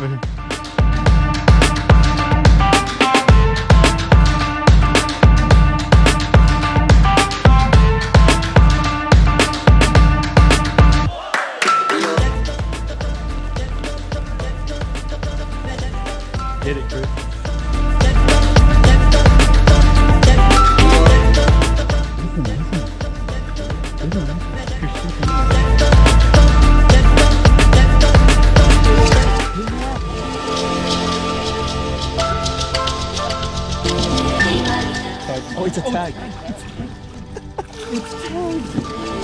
Get it, Chris. Oh, it's a tag. it's tag